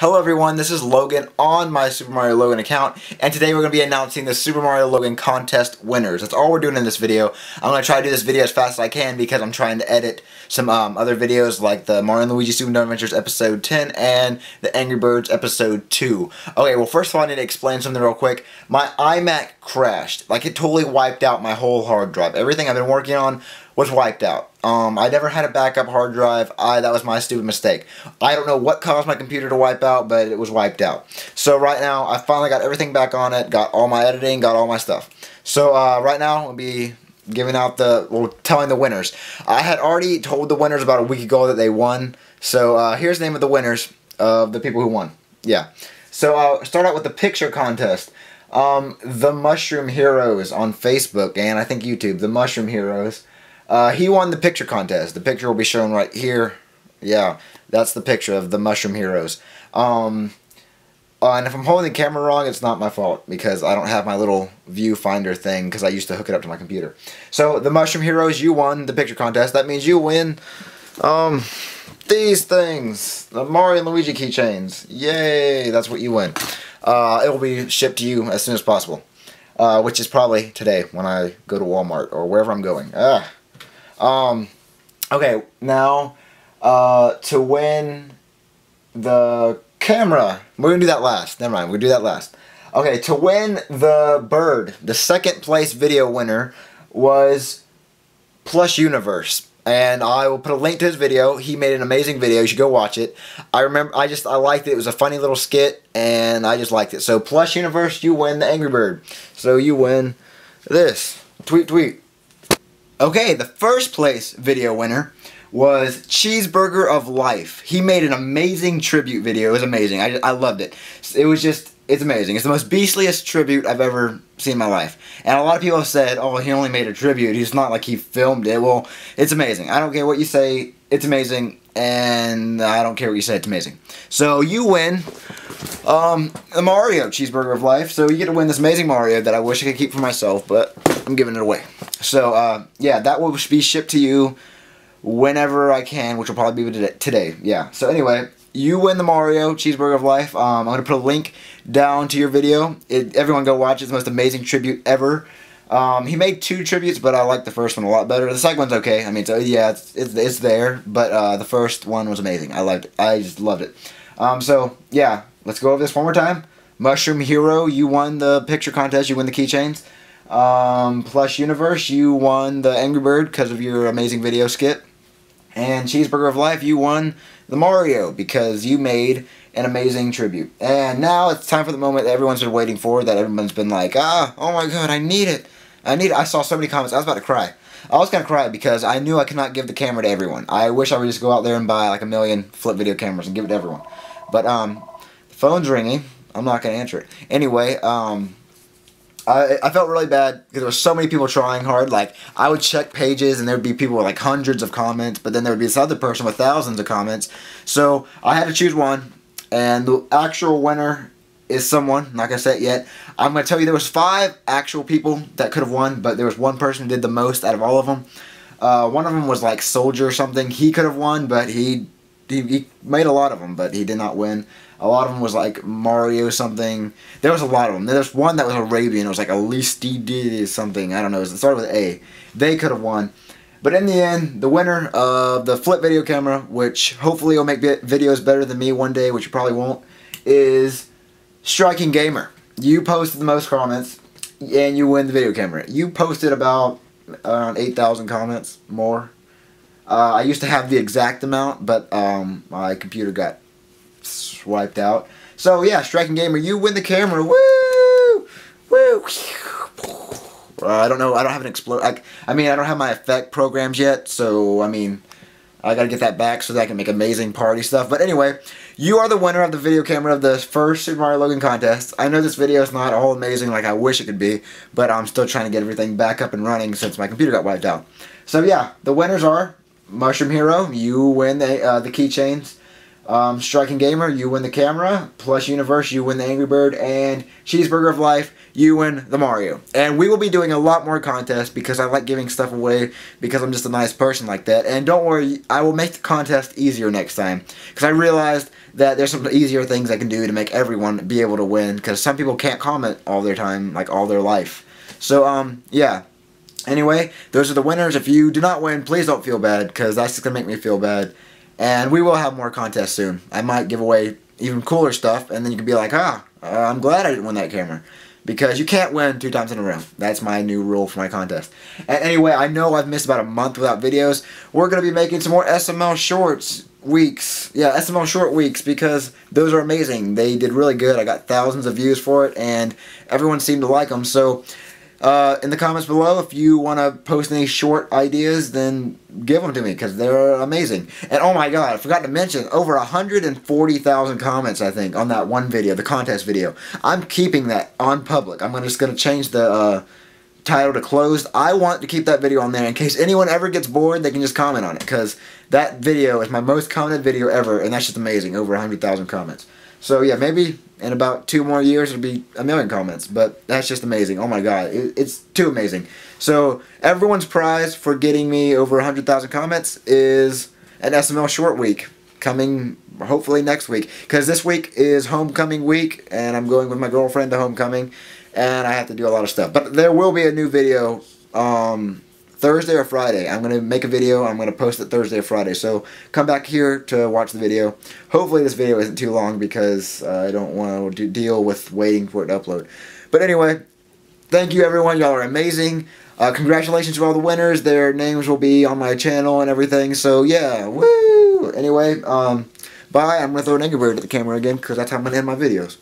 Hello everyone, this is Logan on my Super Mario Logan account, and today we're going to be announcing the Super Mario Logan contest winners. That's all we're doing in this video. I'm going to try to do this video as fast as I can because I'm trying to edit some um, other videos like the Mario and Luigi Super Nintendo Adventures episode 10 and the Angry Birds episode 2. Okay, well first of all I need to explain something real quick. My iMac crashed. Like it totally wiped out my whole hard drive. Everything I've been working on was wiped out. Um, I never had a backup hard drive. I that was my stupid mistake. I don't know what caused my computer to wipe out, but it was wiped out. So right now, I finally got everything back on it. Got all my editing, got all my stuff. So uh, right now, I'll be giving out the well, telling the winners. I had already told the winners about a week ago that they won. So uh, here's the name of the winners of the people who won. Yeah. So I'll start out with the picture contest. Um, the Mushroom Heroes on Facebook and I think YouTube. The Mushroom Heroes. Uh, he won the picture contest. The picture will be shown right here. Yeah, that's the picture of the Mushroom Heroes. Um, uh, and if I'm holding the camera wrong, it's not my fault because I don't have my little viewfinder thing because I used to hook it up to my computer. So the Mushroom Heroes, you won the picture contest. That means you win um, these things, the Mario and Luigi keychains. Yay, that's what you win. Uh, it will be shipped to you as soon as possible, uh, which is probably today when I go to Walmart or wherever I'm going. Ah. Um, okay, now uh, to win the camera, we're gonna do that last. Never mind, gonna do that last. Okay, to win the bird, the second place video winner was Plush Universe. And I will put a link to his video. He made an amazing video. You should go watch it. I remember, I just, I liked it. It was a funny little skit, and I just liked it. So, Plush Universe, you win the Angry Bird. So, you win this. Tweet, tweet. Okay, the first place video winner was Cheeseburger of Life. He made an amazing tribute video. It was amazing. I, I loved it. It was just, it's amazing. It's the most beastliest tribute I've ever seen in my life. And a lot of people have said, oh, he only made a tribute. He's not like he filmed it. Well, it's amazing. I don't care what you say. It's amazing. And I don't care what you say. It's amazing. So you win um, the Mario Cheeseburger of Life. So you get to win this amazing Mario that I wish I could keep for myself, but I'm giving it away. So, uh, yeah, that will be shipped to you whenever I can, which will probably be today. Yeah. So anyway, you win the Mario Cheeseburger of Life. Um, I'm to put a link down to your video. It, everyone go watch it. It's the most amazing tribute ever. Um, he made two tributes, but I like the first one a lot better. The second one's okay. I mean, so yeah, it's, it's, it's there, but uh, the first one was amazing. I liked it. I just loved it. Um, so, yeah, let's go over this one more time. Mushroom Hero, you won the picture contest. You win the keychains. Um, Plush Universe, you won the Angry Bird because of your amazing video skit. And Cheeseburger of Life, you won the Mario because you made an amazing tribute. And now it's time for the moment everyone's been waiting for, that everyone's been like, ah, oh my god, I need it. I need. I saw so many comments. I was about to cry. I was to cry because I knew I could not give the camera to everyone. I wish I would just go out there and buy like a million flip video cameras and give it to everyone. But, um, the phone's ringing. I'm not going to answer it. Anyway, um, I, I felt really bad because there were so many people trying hard. Like, I would check pages and there would be people with like hundreds of comments, but then there would be this other person with thousands of comments. So I had to choose one, and the actual winner is someone, not gonna say it yet. I'm gonna tell you there was five actual people that could have won, but there was one person who did the most out of all of them. Uh, one of them was like Soldier or something. He could have won, but he, he, he made a lot of them, but he did not win. A lot of them was like Mario something. There was a lot of them. There's one that was Arabian. It was like Alisti something. I don't know. It started with A. They could have won. But in the end, the winner of the flip video camera, which hopefully will make videos better than me one day, which you probably won't, is Striking Gamer. You posted the most comments, and you win the video camera. You posted about around 8,000 comments, more. Uh, I used to have the exact amount, but um, my computer got swiped out. So yeah, Striking Gamer, you win the camera. Woo! Woo! Uh, I don't know. I don't have an explode. I, I mean, I don't have my effect programs yet, so I mean, I gotta get that back so that I can make amazing party stuff. But anyway, you are the winner of the video camera of the first Super Mario Logan contest. I know this video is not all amazing like I wish it could be, but I'm still trying to get everything back up and running since my computer got wiped out. So yeah, the winners are Mushroom Hero. You win the uh, the keychains. Um, Striking Gamer, you win the camera. Plush Universe, you win the Angry Bird. And Cheeseburger of Life, you win the Mario. And we will be doing a lot more contests because I like giving stuff away because I'm just a nice person like that. And don't worry, I will make the contest easier next time. Because I realized that there's some easier things I can do to make everyone be able to win. Because some people can't comment all their time, like all their life. So, um, yeah. Anyway, those are the winners. If you do not win, please don't feel bad because that's just going to make me feel bad. And we will have more contests soon. I might give away even cooler stuff, and then you can be like, ah, uh, I'm glad I didn't win that camera. Because you can't win two times in a row. That's my new rule for my contest. And anyway, I know I've missed about a month without videos. We're going to be making some more SML shorts weeks. Yeah, SML short weeks because those are amazing. They did really good. I got thousands of views for it, and everyone seemed to like them. So uh, in the comments below, if you want to post any short ideas, then give them to me because they're amazing. And oh my god, I forgot to mention, over 140,000 comments, I think, on that one video, the contest video. I'm keeping that on public. I'm just going to change the uh, title to closed. I want to keep that video on there in case anyone ever gets bored, they can just comment on it because that video is my most commented video ever, and that's just amazing, over 100,000 comments. So yeah, maybe in about two more years it'll be a million comments. But that's just amazing. Oh my god, it, it's too amazing. So everyone's prize for getting me over 100,000 comments is an SML short week coming hopefully next week because this week is homecoming week and I'm going with my girlfriend to homecoming and I have to do a lot of stuff. But there will be a new video um, Thursday or Friday. I'm going to make a video. I'm going to post it Thursday or Friday. So come back here to watch the video. Hopefully this video isn't too long because uh, I don't want to deal with waiting for it to upload. But anyway, thank you everyone. Y'all are amazing. Uh, congratulations to all the winners. Their names will be on my channel and everything. So yeah, woo! Anyway, um, bye. I'm going to throw an Angry Bird at the camera again because that's how I'm going to end my videos.